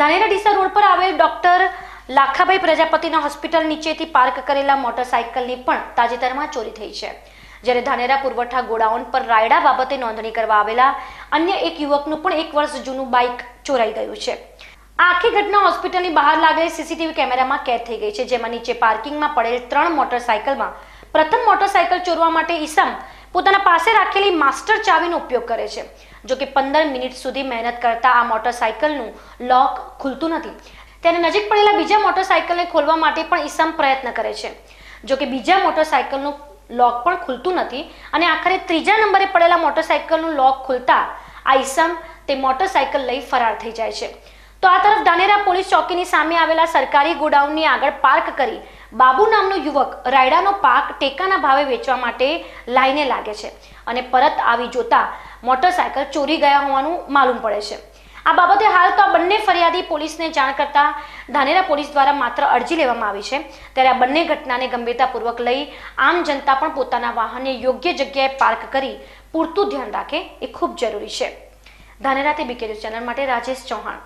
Dhanera Deesa road પર આવેલ doctor Lakhabhai પ્રજાપતિના હોસ્પિટલ નીચેથી પાર્ક કરેલા મોટરસાઇકલની પણ તાજેતરમાં ચોરી થઈ છે. જ્યારે ધાનેરા પુરવઠા ગોડાઉન પર રાયડા બાબતે નોંધણી કરવા આવેલા અન્ય એક યુવકનું પણ એક વર્ષ જૂનું બાઇક ચોરાઈ ગયું છે. આખી ઘટના હોસ્પિટલની બહાર લાગેલી સીસીટીવી કેમેરામાં કેદ થઈ ગઈ છે, જેમાં નીચે પાર્કિંગમાં પડેલ ત્રણ મોટરસાઇકલમાં પ્રથમ મોટરસાઇકલ ચોરવા માટે ઈસમ પોતાના પાસે રાખેલી માસ્ટર ચાવીનો ઉપયોગ કરે છે. જો કે પંદર મિનિટ સુધી મહેનત કરતા આ મોટરસાયકલનું લોક ખુલતું નથી. તેને નજીક પડેલા બીજા મોટરસાયકલને ખોલવા માટે પણ ઈસમ પ્રયત્ન કરે છે. જો કે બીજા મોટરસાયકલનું લોક પણ ખુલતું નથી અને આખરે ત્રીજા નંબરે પડેલા મોટરસાયકલનું લોક ખુલતા આ ઈસમ તે મોટરસાયકલ લઈ ફરાર થઈ જાય છે. તો આ તરફ ધાનેરા પોલીસ ચોકીની સામે આવેલા સરકારી ગોડાઉનની આગળ પાર્ક કરી બાબુ નામનો યુવક રાયડાનો પાક ટેકાના ભાવે વેચવા માટે લાઈને લાગે છે અને પરત આવી જોતા મોટરસાયકલ ચોરી ગયા હોવાનું માલુમ પડે છે. આ બાબતે હાલ તો આ બંને ફરિયાદી પોલીસને જાણ કરતા ધાનેરા પોલીસ દ્વારા માત્ર અરજી લેવામાં આવી છે. ત્યારે આ બંને ઘટનાને ગંભીરતાપૂર્વક લઈ આમ જનતા પણ પોતાના વાહનને યોગ્ય જગ્યાએ પાર્ક કરી પૂરતું ધ્યાન રાખે એ ખૂબ જરૂરી છે. ધાનેરાથી બીકે ચેનલ માટે રાજેશ ચૌહાણ.